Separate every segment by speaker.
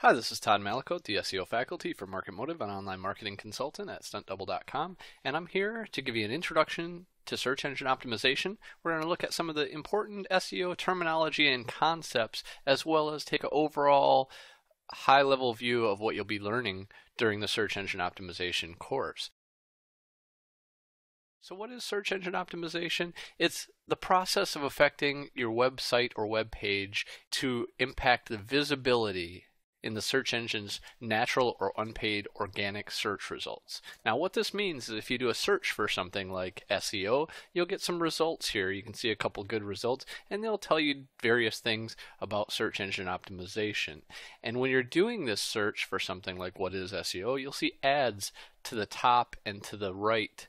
Speaker 1: Hi, this is Todd Malicoat, the SEO faculty for Market Motive and online marketing consultant at stuntdubl.com, and I'm here to give you an introduction to search engine optimization. We're going to look at some of the important SEO terminology and concepts, as well as take an overall high level view of what you'll be learning during the search engine optimization course. So, what is search engine optimization? It's the process of affecting your website or web page to impact the visibility in the search engine's natural or unpaid organic search results. Now, what this means is if you do a search for something like SEO, you'll get some results here. You can see a couple good results, and they'll tell you various things about search engine optimization. And when you're doing this search for something like what is SEO, you'll see ads to the top and to the right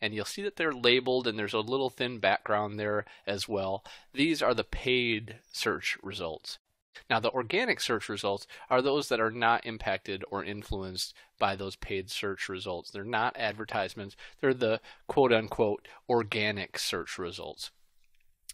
Speaker 1: and you'll see that they're labeled and there's a little thin background there as well. These are the paid search results. Now, the organic search results are those that are not impacted or influenced by those paid search results. They're not advertisements, they're the quote unquote organic search results.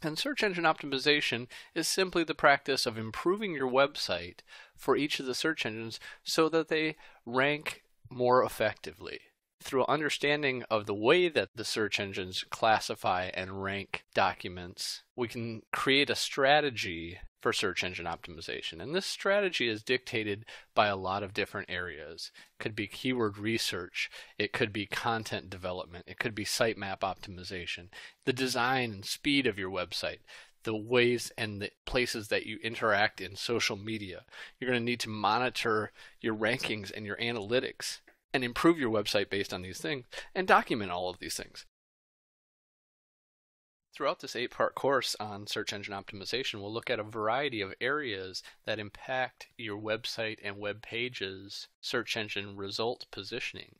Speaker 1: And search engine optimization is simply the practice of improving your website for each of the search engines so that they rank more effectively through understanding of the way that the search engines classify and rank documents, we can create a strategy for search engine optimization. And this strategy is dictated by a lot of different areas. It could be keyword research, it could be content development, it could be sitemap optimization, the design and speed of your website, the ways and the places that you interact in social media. You're going to need to monitor your rankings and your analytics and improve your website based on these things and document all of these things. Throughout this eight part course on search engine optimization, we'll look at a variety of areas that impact your website and web pages search engine result positioning.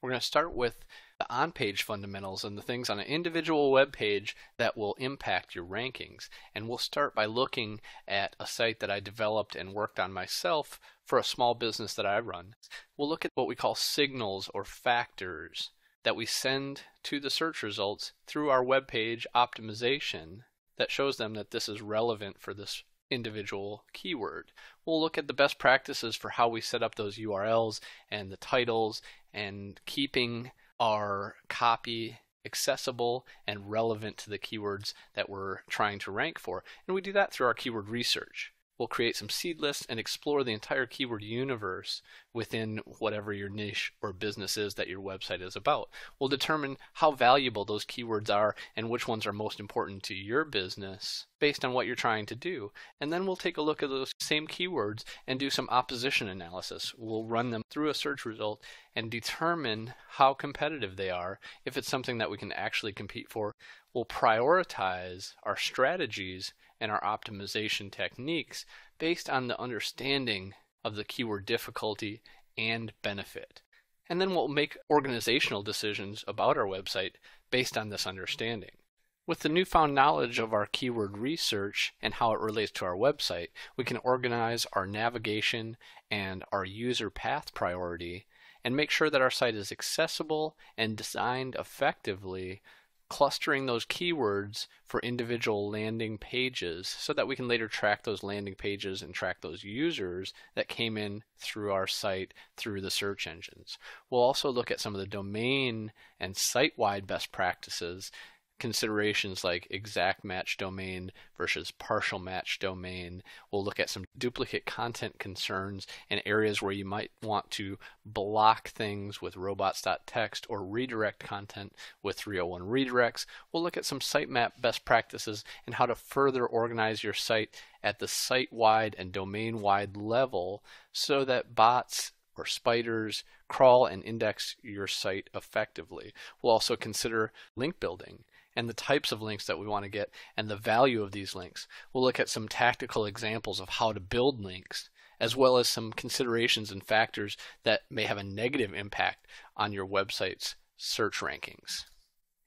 Speaker 1: We're going to start with the on page fundamentals and the things on an individual web page that will impact your rankings. And we'll start by looking at a site that I developed and worked on myself for a small business that I run. We'll look at what we call signals or factors that we send to the search results through our web page optimization that shows them that this is relevant for this individual keyword. We'll look at the best practices for how we set up those URLs and the titles and keeping our copy accessible and relevant to the keywords that we're trying to rank for. And we do that through our keyword research. We'll create some seed lists and explore the entire keyword universe within whatever your niche or business is that your website is about. We'll determine how valuable those keywords are and which ones are most important to your business based on what you're trying to do. And then we'll take a look at those same keywords and do some opposition analysis. We'll run them through a search result and determine how competitive they are. If it's something that we can actually compete for, we'll prioritize our strategies and our optimization techniques based on the understanding of the keyword difficulty and benefit. And then we'll make organizational decisions about our website based on this understanding. With the newfound knowledge of our keyword research and how it relates to our website, we can organize our navigation and our user path priority and make sure that our site is accessible and designed effectively clustering those keywords for individual landing pages so that we can later track those landing pages and track those users that came in through our site through the search engines. We'll also look at some of the domain and site wide best practices considerations like exact match domain versus partial match domain. We'll look at some duplicate content concerns and areas where you might want to block things with robots.txt or redirect content with 301 redirects. We'll look at some sitemap best practices and how to further organize your site at the site wide and domain wide level so that bots or spiders crawl and index your site effectively. We'll also consider link building and the types of links that we want to get and the value of these links. We'll look at some tactical examples of how to build links, as well as some considerations and factors that may have a negative impact on your website's search rankings.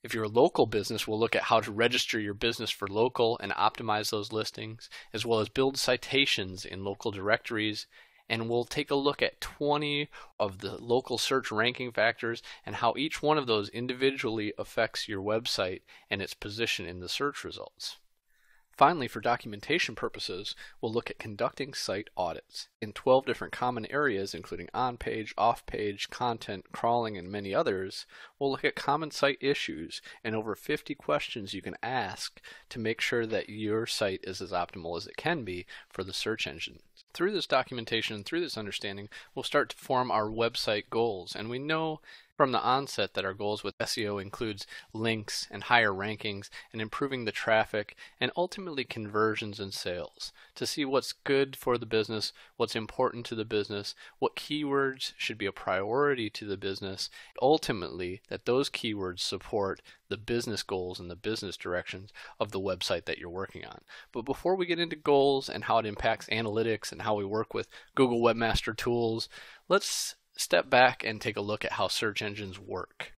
Speaker 1: If you're a local business, we'll look at how to register your business for local and optimize those listings, as well as build citations in local directories and we'll take a look at 20 of the local search ranking factors and how each one of those individually affects your website and its position in the search results. Finally, for documentation purposes, we'll look at conducting site audits in 12 different common areas, including on-page, off-page, content, crawling, and many others. We'll look at common site issues and over 50 questions you can ask to make sure that your site is as optimal as it can be for the search engine. Through this documentation and through this understanding, we'll start to form our website goals. And we know from the onset that our goals with SEO includes links and higher rankings and improving the traffic and ultimately conversions and sales to see what's good for the business, what's important to the business, what keywords should be a priority to the business, ultimately that those keywords support the business goals and the business directions of the website that you're working on. But before we get into goals and how it impacts analytics and how we work with Google Webmaster Tools, let's step back and take a look at how search engines work.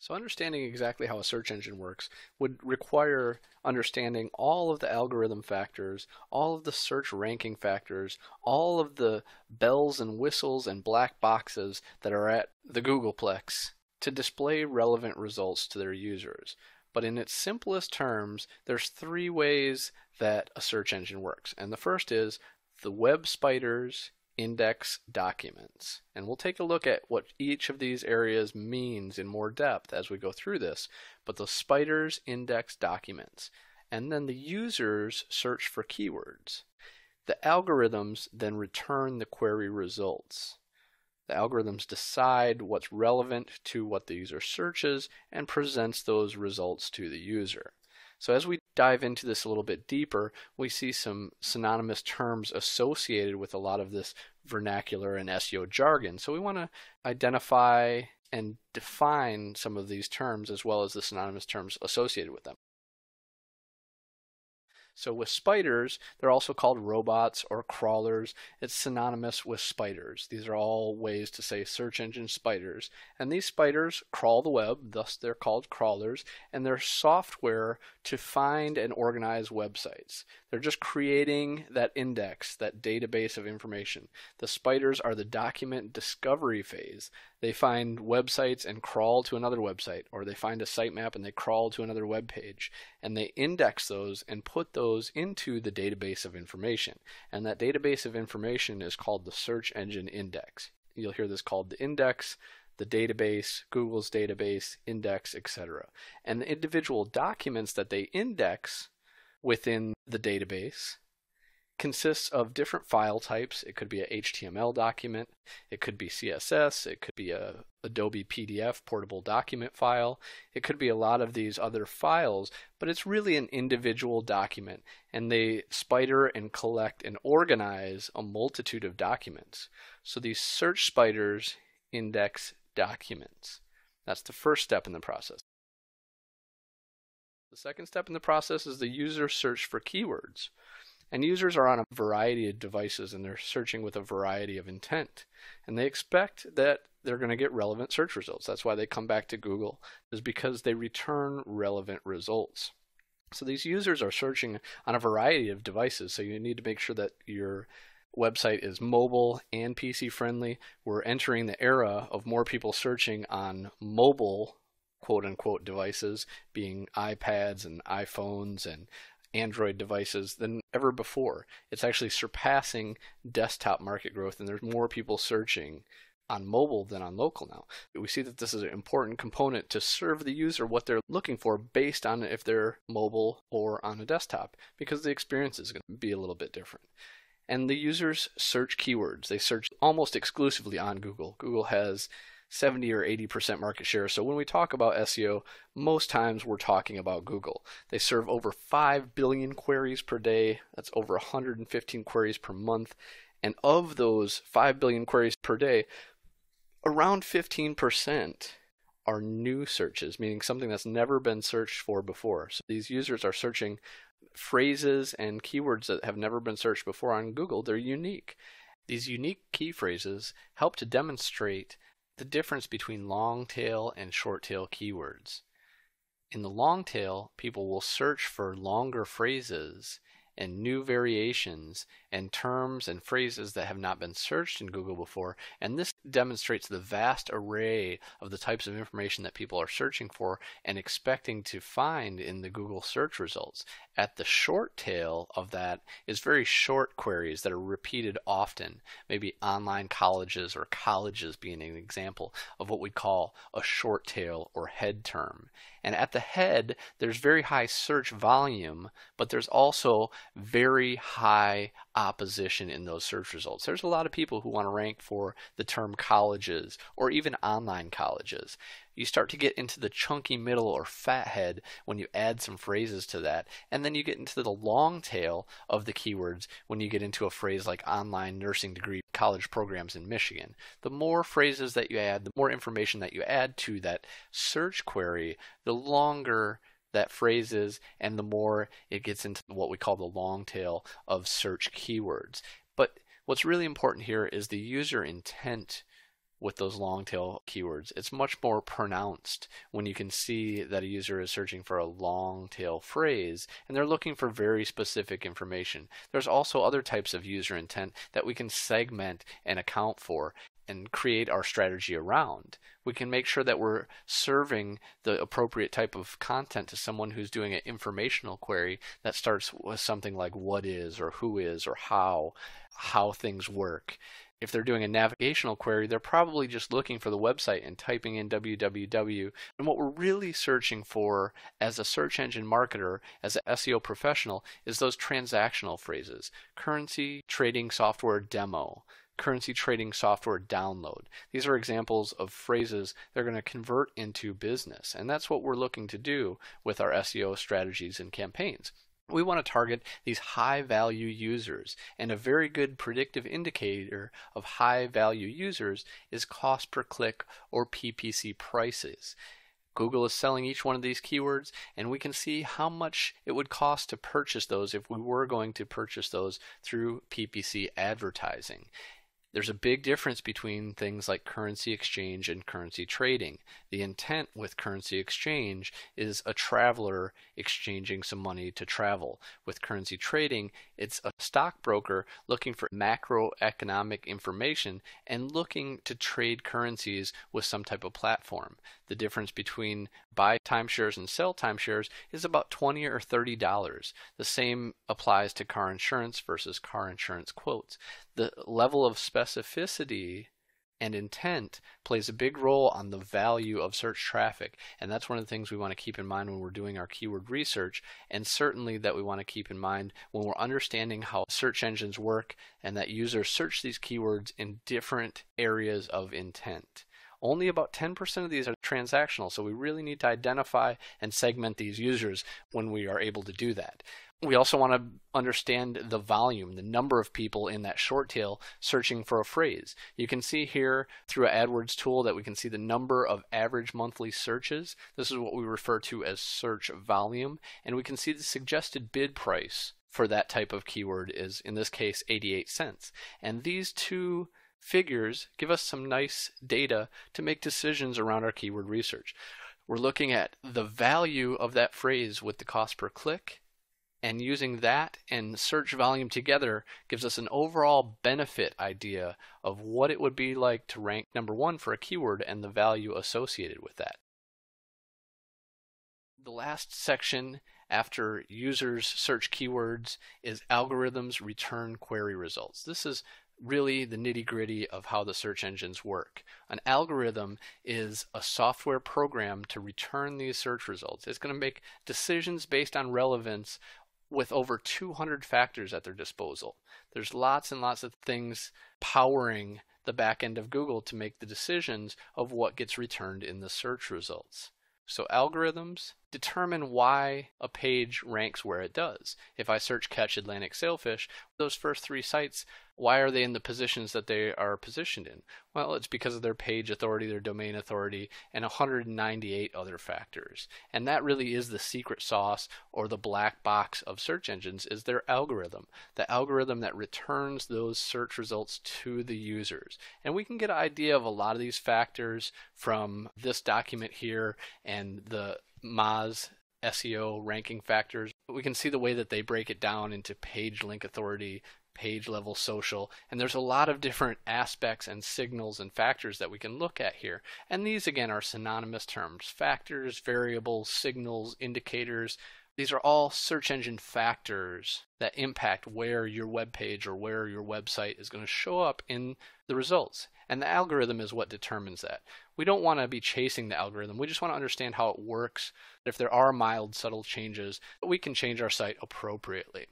Speaker 1: So understanding exactly how a search engine works would require understanding all of the algorithm factors, all of the search ranking factors, all of the bells and whistles and black boxes that are at the Googleplex to display relevant results to their users. But in its simplest terms, there's three ways that a search engine works. And the first is the web spiders index documents. And we'll take a look at what each of these areas means in more depth as we go through this. But the spiders index documents. And then the users search for keywords. The algorithms then return the query results. The algorithms decide what's relevant to what the user searches and presents those results to the user. So as we dive into this a little bit deeper, we see some synonymous terms associated with a lot of this vernacular and SEO jargon. So we want to identify and define some of these terms as well as the synonymous terms associated with them. So with spiders, they're also called robots or crawlers. It's synonymous with spiders. These are all ways to say search engine spiders. And these spiders crawl the web, thus they're called crawlers, and they're software to find and organize websites. They're just creating that index, that database of information. The spiders are the document discovery phase. They find websites and crawl to another website, or they find a sitemap and they crawl to another web page, and they index those and put those into the database of information. And that database of information is called the search engine index. You'll hear this called the index, the database, Google's database, index, etc. And the individual documents that they index within the database consists of different file types. It could be a HTML document, it could be CSS, it could be a Adobe PDF portable document file. It could be a lot of these other files, but it's really an individual document and they spider and collect and organize a multitude of documents. So these search spiders index documents. That's the first step in the process. The second step in the process is the user search for keywords. And users are on a variety of devices and they're searching with a variety of intent. And they expect that they're going to get relevant search results. That's why they come back to Google, is because they return relevant results. So these users are searching on a variety of devices. So you need to make sure that your website is mobile and PC friendly. We're entering the era of more people searching on mobile quote unquote devices, being iPads and iPhones and Android devices than ever before. It's actually surpassing desktop market growth, and there's more people searching on mobile than on local now. We see that this is an important component to serve the user what they're looking for based on if they're mobile or on a desktop, because the experience is going to be a little bit different. And the users search keywords. They search almost exclusively on Google. Google has 70 or 80% market share. So when we talk about SEO, most times we're talking about Google. They serve over 5 billion queries per day. That's over 115 queries per month. And of those 5 billion queries per day, around 15% are new searches, meaning something that's never been searched for before. So these users are searching phrases and keywords that have never been searched before on Google. They're unique. These unique key phrases help to demonstrate the difference between long tail and short tail keywords. In the long tail, people will search for longer phrases and new variations and terms and phrases that have not been searched in Google before, and this demonstrates the vast array of the types of information that people are searching for and expecting to find in the Google search results. At the short tail of that is very short queries that are repeated often, maybe online colleges or colleges being an example of what we call a short tail or head term. And at the head, there's very high search volume, but there's also very high opposition in those search results. There's a lot of people who want to rank for the term colleges or even online colleges you start to get into the chunky middle or fat head when you add some phrases to that. And then you get into the long tail of the keywords when you get into a phrase like online nursing degree college programs in Michigan. The more phrases that you add, the more information that you add to that search query, the longer that phrase is and the more it gets into what we call the long tail of search keywords. But what's really important here is the user intent with those long tail keywords. It's much more pronounced when you can see that a user is searching for a long tail phrase and they're looking for very specific information. There's also other types of user intent that we can segment and account for and create our strategy around. We can make sure that we're serving the appropriate type of content to someone who's doing an informational query that starts with something like what is? or who is? or how? how things work. If they're doing a navigational query, they're probably just looking for the website and typing in www. And what we're really searching for as a search engine marketer, as an SEO professional, is those transactional phrases. Currency trading software demo, currency trading software download. These are examples of phrases that are going to convert into business. And that's what we're looking to do with our SEO strategies and campaigns. We want to target these high value users, and a very good predictive indicator of high value users is cost per click or PPC prices. Google is selling each one of these keywords, and we can see how much it would cost to purchase those if we were going to purchase those through PPC advertising. There's a big difference between things like currency exchange and currency trading. The intent with currency exchange is a traveler exchanging some money to travel. With currency trading, it's a stockbroker looking for macroeconomic information and looking to trade currencies with some type of platform. The difference between buy timeshares and sell timeshares is about 20 or 30 dollars. The same applies to car insurance versus car insurance quotes. The level of specificity and intent plays a big role on the value of search traffic. And that's one of the things we want to keep in mind when we're doing our keyword research, and certainly that we want to keep in mind when we're understanding how search engines work and that users search these keywords in different areas of intent. Only about 10% of these are transactional, so we really need to identify and segment these users when we are able to do that we also want to understand the volume, the number of people in that short tail searching for a phrase. You can see here through an AdWords tool that we can see the number of average monthly searches. This is what we refer to as search volume, and we can see the suggested bid price for that type of keyword is, in this case, 88 cents. And these two figures give us some nice data to make decisions around our keyword research. We're looking at the value of that phrase with the cost per click and using that and search volume together gives us an overall benefit idea of what it would be like to rank number one for a keyword and the value associated with that. The last section after users search keywords is algorithms return query results. This is really the nitty gritty of how the search engines work. An algorithm is a software program to return these search results. It's going to make decisions based on relevance with over 200 factors at their disposal. There's lots and lots of things powering the back end of Google to make the decisions of what gets returned in the search results. So algorithms determine why a page ranks where it does. If I search catch Atlantic sailfish, those first three sites why are they in the positions that they are positioned in? Well, it's because of their page authority, their domain authority, and 198 other factors. And that really is the secret sauce or the black box of search engines is their algorithm. The algorithm that returns those search results to the users. And we can get an idea of a lot of these factors from this document here and the Moz SEO ranking factors. We can see the way that they break it down into page link authority, page level social, and there's a lot of different aspects and signals and factors that we can look at here. And these again are synonymous terms factors, variables, signals, indicators. These are all search engine factors that impact where your web page or where your website is going to show up in the results. And the algorithm is what determines that. We don't want to be chasing the algorithm. We just want to understand how it works. If there are mild, subtle changes, we can change our site appropriately.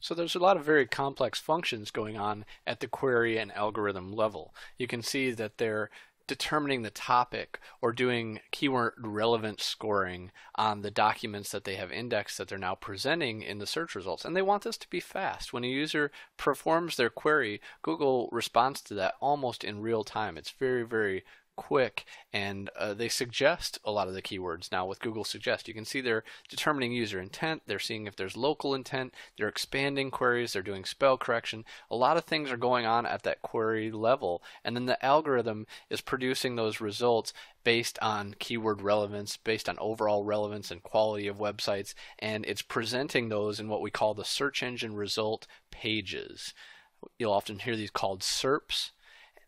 Speaker 1: So there's a lot of very complex functions going on at the query and algorithm level. You can see that they're determining the topic or doing keyword relevant scoring on the documents that they have indexed that they're now presenting in the search results. And they want this to be fast. When a user performs their query, Google responds to that almost in real time. It's very, very quick and uh, they suggest a lot of the keywords now with Google Suggest. You can see they're determining user intent, they're seeing if there's local intent, they're expanding queries, they're doing spell correction. A lot of things are going on at that query level, and then the algorithm is producing those results based on keyword relevance, based on overall relevance and quality of websites, and it's presenting those in what we call the search engine result pages. You'll often hear these called SERPs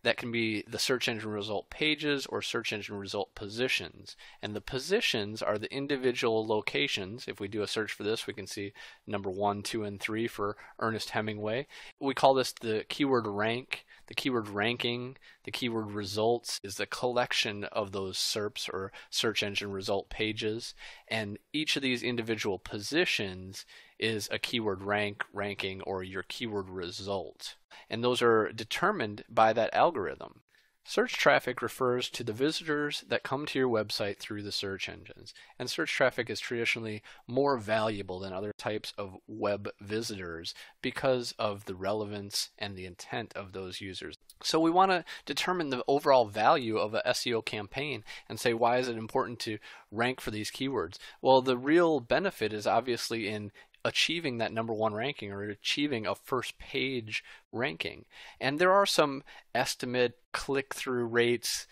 Speaker 1: that can be the search engine result pages or search engine result positions. And the positions are the individual locations. If we do a search for this, we can see number one, two, and three for Ernest Hemingway. We call this the keyword rank. The keyword ranking, the keyword results is the collection of those SERPs or search engine result pages. And each of these individual positions is a keyword rank, ranking, or your keyword result. And those are determined by that algorithm. Search traffic refers to the visitors that come to your website through the search engines. And search traffic is traditionally more valuable than other types of web visitors because of the relevance and the intent of those users. So we want to determine the overall value of a SEO campaign and say why is it important to rank for these keywords? Well, the real benefit is obviously in achieving that number one ranking or achieving a first page ranking. And there are some estimate click through rates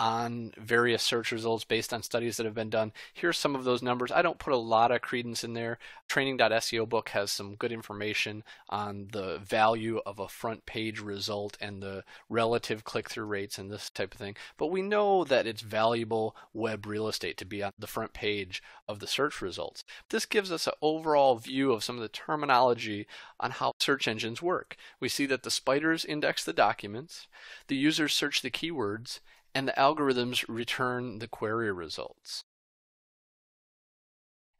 Speaker 1: on various search results based on studies that have been done. Here's some of those numbers. I don't put a lot of credence in there. Training.seo book has some good information on the value of a front page result and the relative click through rates and this type of thing. But we know that it's valuable web real estate to be on the front page of the search results. This gives us an overall view of some of the terminology on how search engines work. We see that the spiders index the documents, the users search the keywords, and the algorithms return the query results.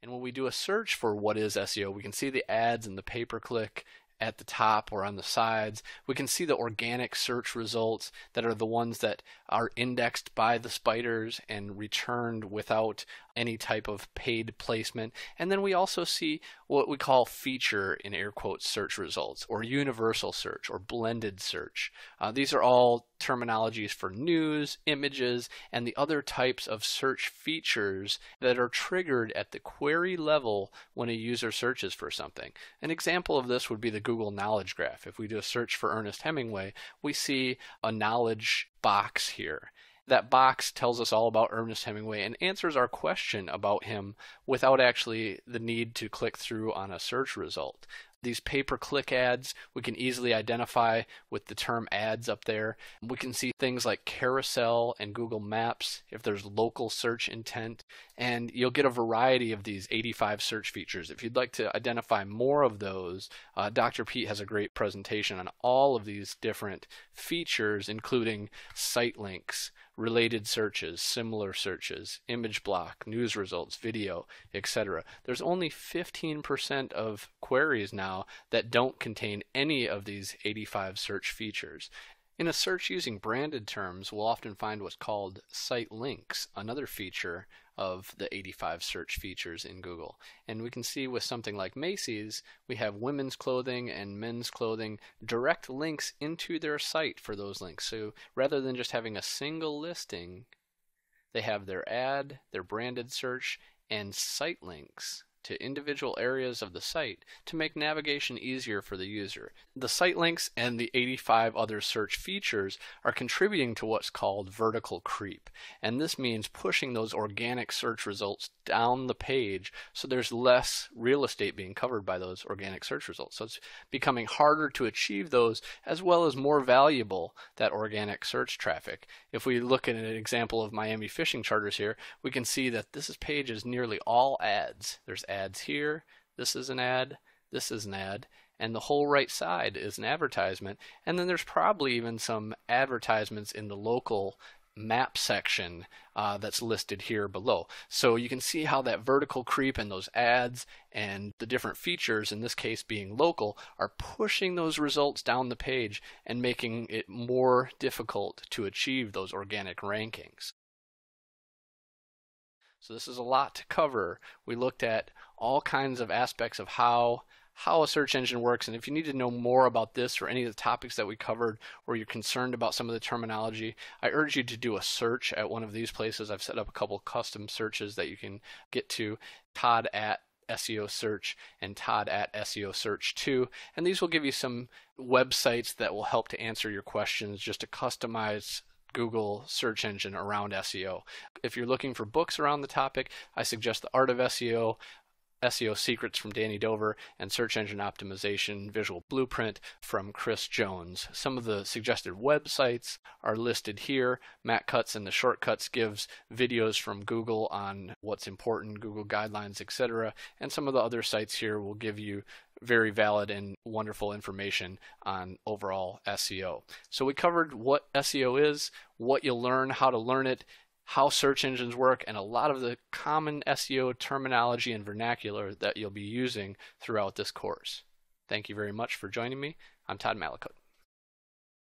Speaker 1: And when we do a search for what is SEO, we can see the ads and the pay per click at the top or on the sides. We can see the organic search results that are the ones that are indexed by the spiders and returned without any type of paid placement. And then we also see what we call feature in air quotes search results or universal search or blended search. Uh, these are all terminologies for news, images, and the other types of search features that are triggered at the query level when a user searches for something. An example of this would be the Google Knowledge Graph. If we do a search for Ernest Hemingway, we see a knowledge box here. That box tells us all about Ernest Hemingway and answers our question about him without actually the need to click through on a search result. These pay per click ads we can easily identify with the term ads up there. We can see things like carousel and Google Maps if there's local search intent. And you'll get a variety of these 85 search features. If you'd like to identify more of those, uh, Dr. Pete has a great presentation on all of these different features, including site links, related searches, similar searches, image block, news results, video, etc. There's only 15% of queries now that don't contain any of these 85 search features. In a search using branded terms, we'll often find what's called site links, another feature of the 85 search features in Google. And we can see with something like Macy's, we have women's clothing and men's clothing direct links into their site for those links. So rather than just having a single listing, they have their ad, their branded search, and site links to individual areas of the site to make navigation easier for the user. The site links and the 85 other search features are contributing to what's called vertical creep. And this means pushing those organic search results down the page so there's less real estate being covered by those organic search results. So it's becoming harder to achieve those as well as more valuable that organic search traffic. If we look at an example of Miami fishing charters here, we can see that this page is nearly all ads. There's ads here, this is an ad, this is an ad, and the whole right side is an advertisement. And then there's probably even some advertisements in the local map section uh, that's listed here below. So you can see how that vertical creep and those ads and the different features, in this case being local, are pushing those results down the page and making it more difficult to achieve those organic rankings. So this is a lot to cover. We looked at all kinds of aspects of how how a search engine works and if you need to know more about this or any of the topics that we covered or you're concerned about some of the terminology I urge you to do a search at one of these places I've set up a couple custom searches that you can get to Todd at SEO Search and Todd at SEO Search 2. And these will give you some websites that will help to answer your questions, just to customize Google search engine around SEO. If you're looking for books around the topic, I suggest The Art of SEO, SEO Secrets from Danny Dover, and Search Engine Optimization Visual Blueprint from Chris Jones. Some of the suggested websites are listed here. Matt Cutts and the Shortcuts gives videos from Google on what's important, Google guidelines, etc. And some of the other sites here will give you very valid and wonderful information on overall SEO. So we covered what SEO is, what you'll learn, how to learn it, how search engines work, and a lot of the common SEO terminology and vernacular that you'll be using throughout this course. Thank you very much for joining me. I'm Todd Malicoat.